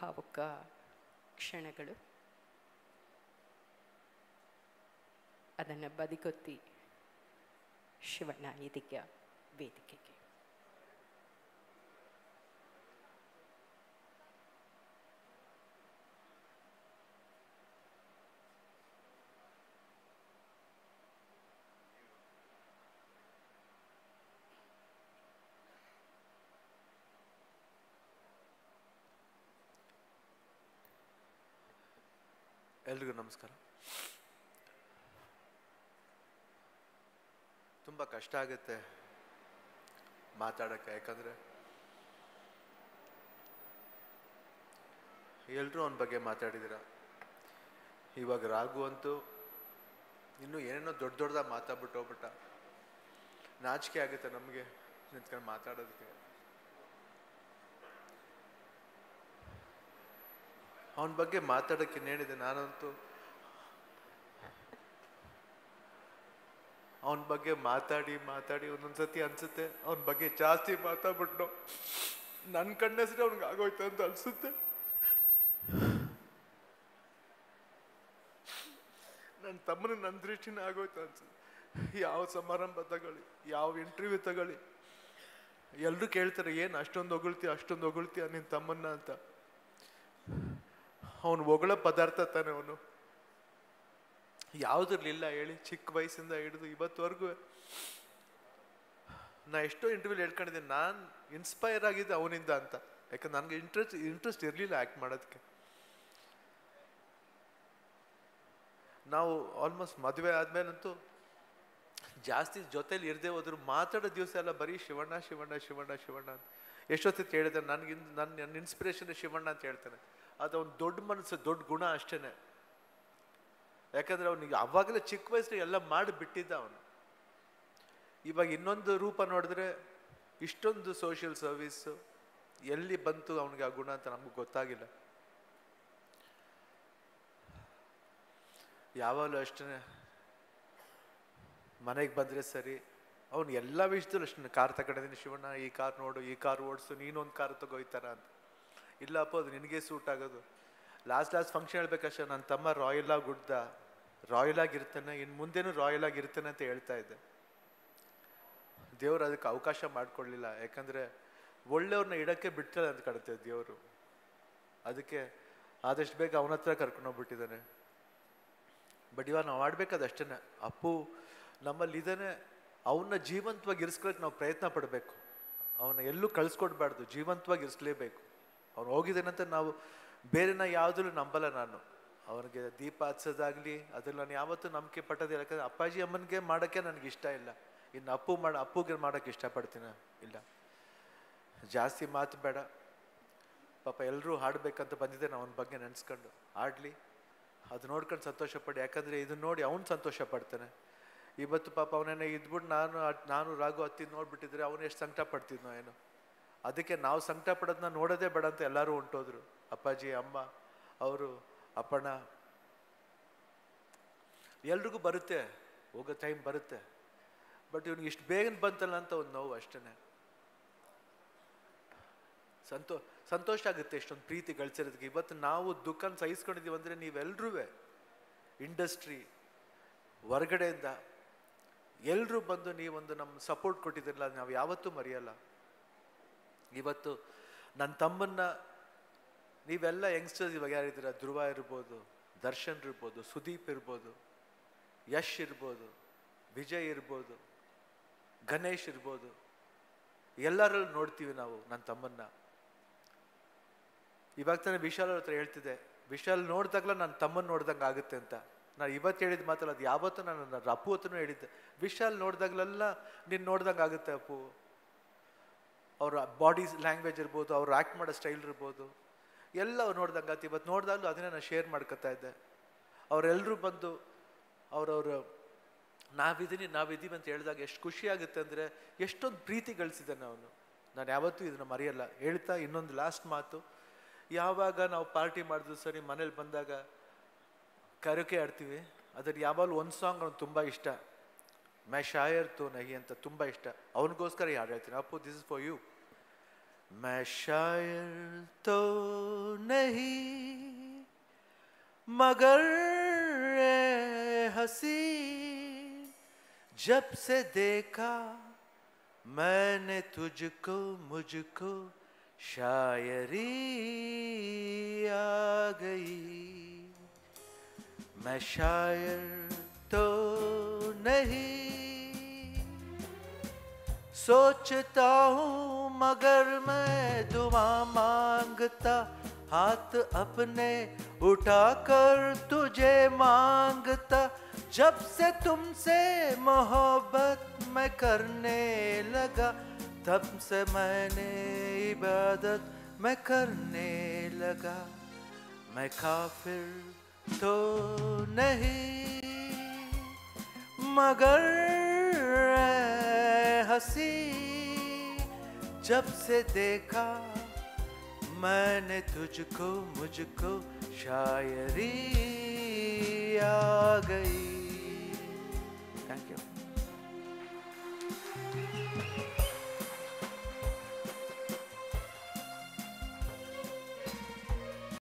ಭಾವುಕ ಕ್ಷಣಗಳು. ಅದನ್ನು ಬದಿಗೊತ್ತಿ ಶಿವಣ್ಣ ಇದೀಗ ವೇದಿಕೆಗೆ. ಎಲ್ರಿಗೂ ನಮಸ್ಕಾರ. ತುಂಬ ಕಷ್ಟ ಆಗುತ್ತೆ ಮಾತಾಡೋಕ್ಕೆ, ಯಾಕಂದರೆ ಎಲ್ಲರೂ ಅವನ ಬಗ್ಗೆ ಮಾತಾಡಿದ್ದೀರ ಇವಾಗ ರಾಘು ಅಂತೂ ಇನ್ನೂ ಏನೇನೋ ದೊಡ್ಡ ದೊಡ್ಡದಾಗಿ ಮಾತಾಡ್ಬಿಟ್ಟು ಹೋಗ್ಬಿಟ್ಟ. ನಾಚಿಕೆ ಆಗುತ್ತೆ ನಮಗೆ ನಿಂತ್ಕೊಂಡು ಮಾತಾಡೋದಕ್ಕೆ. ಅವನ ಬಗ್ಗೆ ಮಾತಾಡೋಕ್ಕೆ ಇನ್ನೇನಿದೆ ನಾನಂತೂ. ಅವನ ಬಗ್ಗೆ ಮಾತಾಡಿ ಮಾತಾಡಿ ಒಂದೊಂದ್ಸತಿ ಅನ್ಸುತ್ತೆ. ಅವನ ಬಗ್ಗೆ ಜಾಸ್ತಿ ಮಾತಾಡ್ಬಿಟ್ಟು ನನ್ನ ಕಣ್ಣೆಸ್ರೆ ಅವ್ನಿಗೆ ಆಗೋಯ್ತು ಅಂತ ಅನ್ಸುತ್ತೆ. ನನ್ನ ತಮ್ಮನ ನನ್ನ ದೃಷ್ಟಿನ ಆಗೋಯ್ತು ಅನ್ಸುತ್ತೆ. ಯಾವ ಸಮಾರಂಭ ತಗೊಳ್ಳಿ, ಯಾವ ಇಂಟರ್ವ್ಯೂ ತಗೊಳ್ಳಿ. ಎಲ್ಲರೂ ಕೇಳ್ತಾರೆ, ಏನು ಅಷ್ಟೊಂದು ಹೊಗಳ್ತೀಯ ಅಷ್ಟೊಂದು ಹೊಗಳ್ತೀಯ ನಿನ್ನ ತಮ್ಮನ್ನ ಅಂತ. ಅವನು ಒಗಳ ಪದಾರ್ಥ ತಾನೆ ಅವನು. ಯಾವುದಿರಲಿಲ್ಲ ಹೇಳಿ ಚಿಕ್ಕ ವಯಸ್ಸಿಂದ ಹಿಡಿದು ಇವತ್ತುವರೆಗೂ. ನಾ ಎಷ್ಟೋ ಇಂಟರ್ವ್ಯೂ ಹೇಳ್ಕೊಂಡಿದ್ದೀನಿ ನಾನು ಇನ್ಸ್ಪೈರ್ ಆಗಿದ್ದೆ ಅವನಿಂದ ಅಂತ. ಯಾಕಂದ್ರೆ ನನಗೆ ಇಂಟ್ರೆಸ್ಟ್ ಇಂಟ್ರೆಸ್ಟ್ ಇರಲಿಲ್ಲ ಆ್ಯಕ್ಟ್ ಮಾಡೋದಕ್ಕೆ. ನಾವು ಆಲ್ಮೋಸ್ಟ್ ಮದುವೆ ಆದಮೇಲಂತೂ ಜಾಸ್ತಿ ಜೊತೆಲಿ ಇರದೆ ಹೋದ್ರು ಮಾತಾಡೋ ದಿವಸ ಎಲ್ಲ ಬರೀ ಶಿವಣ್ಣ ಶಿವಣ್ಣ ಶಿವಣ್ಣ ಶಿವಣ್ಣ ಅಂತ. ಎಷ್ಟೊತ್ತಿ ಕೇಳಿದೆ ನನಗೆ ನನ್ನ ನನ್ನ ಇನ್ಸ್ಪಿರೇಷನ್ ಶಿವಣ್ಣ ಅಂತ ಹೇಳ್ತಾನೆ. ಅದು ಅವ್ನು ದೊಡ್ಡ ಮನಸ್ಸು, ದೊಡ್ಡ ಗುಣ ಅಷ್ಟೇನೆ. ಯಾಕಂದ್ರೆ ಅವನಿಗೆ ಅವಾಗಲೇ ಚಿಕ್ಕ ವಯಸ್ಸಿನ ಎಲ್ಲ ಮಾಡಿ ಬಿಟ್ಟಿದ್ದ ಅವನು. ಇವಾಗ ಇನ್ನೊಂದು ರೂಪ ನೋಡಿದ್ರೆ ಇಷ್ಟೊಂದು ಸೋಷಿಯಲ್ ಸರ್ವಿಸ್ ಎಲ್ಲಿ ಬಂತು ಅವನಿಗೆ ಆ ಗುಣ ಅಂತ ನಮ್ಗೆ ಗೊತ್ತಾಗಿಲ್ಲ. ಯಾವಾಗಲೂ ಅಷ್ಟೇ ಮನೆಗೆ ಬಂದರೆ ಸರಿ. ಅವನು ಎಲ್ಲ ವಿಷಯದಲ್ಲೂ ಅಷ್ಟೇ ಕಾರ್ ತಗೊಂಡಿದ್ದೀನಿ ಶಿವಣ್ಣ, ಈ ಕಾರ್ ನೋಡು, ಈ ಕಾರ್ ಓಡಿಸು, ನೀನೊಂದು ಕಾರ್ ತಗೋಯ್ತಾರ ಅಂತ. ಇಲ್ಲಪ್ಪ ಅದು ನಿನಗೆ ಸೂಟ್ ಆಗೋದು. ಲಾಸ್ಟ್ ಲಾಸ್ಟ್ ಫಂಕ್ಷನ್ ಹೇಳ್ಬೇಕಷ್ಟೇ ನನ್ನ ತಮ್ಮ ರಾಯಲ್ ಆಗಿ ಹುಡ್ದ. ರಾಯಲ್ ಆಗಿರ್ತಾನೆ ಇನ್ನು ಮುಂದೆನೂ ರಾಯಲ್ ಆಗಿರ್ತಾನೆ ಅಂತ ಹೇಳ್ತಾ ಇದ್ದೆ. ದೇವರು ಅದಕ್ಕೆ ಅವಕಾಶ ಮಾಡಿಕೊಡ್ಲಿಲ್ಲ, ಯಾಕಂದರೆ ಒಳ್ಳೆಯವ್ರನ್ನ ಇಡೋಕ್ಕೆ ಬಿಡ್ತಾಳೆ ಅಂತ ಕಾಣುತ್ತೆ ದೇವರು. ಅದಕ್ಕೆ ಆದಷ್ಟು ಬೇಗ ಅವನ ಹತ್ರ ಕರ್ಕೊಂಡೋಗ್ಬಿಟ್ಟಿದ್ದಾನೆ ಬಟ್ ಇವಾಗ ನಾವು ಆಡ್ಬೇಕಾದ ಅಷ್ಟೇ ಅಪ್ಪು ನಮ್ಮಲ್ಲಿ ಇದ್ದಾನೆ ಅವನ್ನ ಜೀವಂತವಾಗಿ ಇರಿಸ್ಕೊಳಕ್ಕೆ ನಾವು ಪ್ರಯತ್ನ ಪಡಬೇಕು. ಅವನ್ನ ಎಲ್ಲೂ ಕಳಿಸ್ಕೊಡ್ಬಾರ್ದು, ಜೀವಂತವಾಗಿ ಇರಿಸ್ಲೇಬೇಕು. ಅವ್ನು ಹೋಗಿದ್ದೇನಂತ ನಾವು ಬೇರೆನ ಯಾವುದಲ್ಲೂ ನಂಬಲ್ಲ ನಾನು. ಅವನಿಗೆ ದೀಪ ಹಚ್ಚೋದಾಗಲಿ, ಅದ್ರಲ್ಲಿ ನಾನು ಯಾವತ್ತೂ ನಂಬಿಕೆ ಪಟ್ಟದಿಲ್ಲ ಯಾಕಂದ್ರೆ ಅಪ್ಪಾಜಿ ಅಮ್ಮನಿಗೆ ಮಾಡೋಕ್ಕೆ ನನಗೆ ಇಷ್ಟ ಇಲ್ಲ. ಇನ್ನು ಅಪ್ಪು ಮಾಡ, ಅಪ್ಪುಗೆ ಮಾಡೋಕ್ಕೆ ಇಷ್ಟಪಡ್ತೀನಿ ಇಲ್ಲ. ಜಾಸ್ತಿ ಮಾತು ಬೇಡ. ಪಾಪ ಎಲ್ಲರೂ ಹಾಡಬೇಕಂತ ಬಂದಿದ್ದೆ ನಾನು ಅವನ ಬಗ್ಗೆ ನೆನೆಸ್ಕೊಂಡು. ಆಡಲಿ ಅದು ನೋಡ್ಕೊಂಡು ಸಂತೋಷ ಪಡಿ ಯಾಕಂದರೆ ಇದನ್ನ ನೋಡಿ ಅವನು ಸಂತೋಷ ಪಡ್ತಾನೆ ಇವತ್ತು ಪಾಪ ಅವನೇನೆ ಇದ್ಬಿಟ್ಟು ನಾನು ನಾನು ರಾಗು ಹತ್ತಿದ್ದು ನೋಡ್ಬಿಟ್ಟಿದ್ರೆ ಅವನು ಎಷ್ಟು ಸಂಕಟ ಪಡ್ತಿದ್ನೋ ಏನು. ಅದಕ್ಕೆ ನಾವು ಸಂಕಟ ಪಡೋದನ್ನ ನೋಡೋದೇ ಬೇಡ ಅಂತ ಎಲ್ಲರೂ ಹೊಂಟೋದ್ರು. ಅಪ್ಪಾಜಿ, ಅಮ್ಮ, ಅವರು, ಅಪ್ಪಣ್ಣ. ಎಲ್ರಿಗೂ ಬರುತ್ತೆ, ಹೋಗೋ ಟೈಮ್ ಬರುತ್ತೆ. ಬಟ್ ಇವ್ನಿಗೆ ಇಷ್ಟು ಬೇಗನೆ ಬಂತಲ್ಲ ಅಂತ ಒಂದು ನೋವು ಅಷ್ಟೇ ಸಂತೋ, ಸಂತೋಷ ಆಗುತ್ತೆ ಇಷ್ಟೊಂದು ಪ್ರೀತಿ ಗಳಿಸಿರೋದಕ್ಕೆ. ಇವತ್ತು ನಾವು ದುಃಖನ ಸಹಿಸ್ಕೊಂಡಿದ್ದೀವಿ ಅಂದರೆ ನೀವೆಲ್ಲರೂ ಇಂಡಸ್ಟ್ರಿ ಹೊರಗಡೆಯಿಂದ ಎಲ್ಲರೂ ಬಂದು ನೀವೊಂದು ನಮ್ಮ ಸಪೋರ್ಟ್ ಕೊಟ್ಟಿದ್ದಿರಲ್ಲ ನಾವು ಯಾವತ್ತೂ ಮರೆಯಲ್ಲ. ಇವತ್ತು ನನ್ನ ತಮ್ಮನ್ನ ನೀವೆಲ್ಲ ಯಂಗ್ಸ್ಟರ್ಸ್ ಇವಾಗ ಯಾರಿದ್ದೀರ? ಧ್ರುವ ಇರ್ಬೋದು, ದರ್ಶನ್ ಇರ್ಬೋದು, ಸುದೀಪ್ ಇರ್ಬೋದು, ಯಶ್ ಇರ್ಬೋದು, ವಿಜಯ್ ಇರ್ಬೋದು, ಗಣೇಶ್ ಇರ್ಬೋದು. ಎಲ್ಲರಲ್ಲೂ ನೋಡ್ತೀವಿ ನಾವು ನನ್ನ ತಮ್ಮನ್ನ. ಇವಾಗ ತಾನೇ ವಿಶಾಲ್ ಅವ್ರ ಹತ್ರ ಹೇಳ್ತಿದ್ದೆ, ವಿಶಾಲ್ ನೋಡಿದಾಗಲ ನನ್ನ ತಮ್ಮನ್ನ ನೋಡ್ದಂಗೆ ಆಗುತ್ತೆ ಅಂತ. ನಾನು ಇವತ್ತು ಹೇಳಿದ ಮಾತಲ್ಲ, ಅದು ಯಾವತ್ತೂ ನಾನು ನನ್ನ ಅಪ್ಪು ಹತ್ರನೂ ಹೇಳಿದ್ದೆ. ವಿಶಾಲ್ ನೋಡಿದಾಗಲೆಲ್ಲ ನೀನು ನೋಡ್ದಂಗೆ ಆಗುತ್ತೆ ಅಪ್ಪು. ಅವ್ರ ಬಾಡಿ ಲ್ಯಾಂಗ್ವೇಜ್ ಇರ್ಬೋದು, ಅವ್ರು ಆ್ಯಕ್ಟ್ ಮಾಡೋ ಸ್ಟೈಲ್ ಇರ್ಬೋದು. ಎಲ್ಲ ಅವ್ರು ನೋಡ್ದಂಗೆ ಇವತ್ತು ನೋಡಿದಾಗಲೂ ಅದನ್ನೇ ನಾನು ಶೇರ್ ಮಾಡ್ಕೊತಾ ಇದ್ದೆ. ಅವರೆಲ್ಲರೂ ಬಂದು ಅವರವರು ನಾವಿದ್ದೀನಿ ನಾವಿದ್ದೀವಿ ಅಂತ ಹೇಳಿದಾಗ ಎಷ್ಟು ಖುಷಿಯಾಗುತ್ತೆ ಅಂದರೆ ಎಷ್ಟೊಂದು ಪ್ರೀತಿ ಗಳಿಸಿದ್ದಾನೆ ಅವನು. ನಾನು ಯಾವತ್ತೂ ಇದನ್ನು ಮರೆಯಲ್ಲ. ಹೇಳ್ತಾ ಇನ್ನೊಂದು ಲಾಸ್ಟ್ ಮಾತು. ಯಾವಾಗ ನಾವು ಪಾರ್ಟಿ ಮಾಡಿದ್ರು ಸರಿ, ಮನೇಲಿ ಬಂದಾಗ ಕರೋಕೆ ಆಡ್ತೀವಿ. ಅದರಲ್ಲಿ ಯಾವಾಗಲೂ ಒಂದು ಸಾಂಗ್ ಅವ್ನು ತುಂಬ ಇಷ್ಟ. ಮೈ ಶಾಯರ್ ತೋ ನಹಿ ಅಂತ ತುಂಬ ಇಷ್ಟ ಅವನಿಗೋಸ್ಕರ ಈ ಹಾಡು ಹೇಳ್ತೀನಿ Appu this is for you मैं शायर तो नहीं मगर ए हसी जब से देखा मैंने तुझको मुझको शायरी आ गई मैं शायर तो नहीं। सोचता हूँ, मगर मैं दुआ माँगता, हाथ अपने उठाकर तुझे माँगता। जब से तुमसे मोहब्बत मैं करने लगा, तब से मैंने इबादत मैं करने लगा। मैं काफिर तो नहीं। मगर हसी। जब से देखा मैंने तुझको मुझको शायरी आ गई।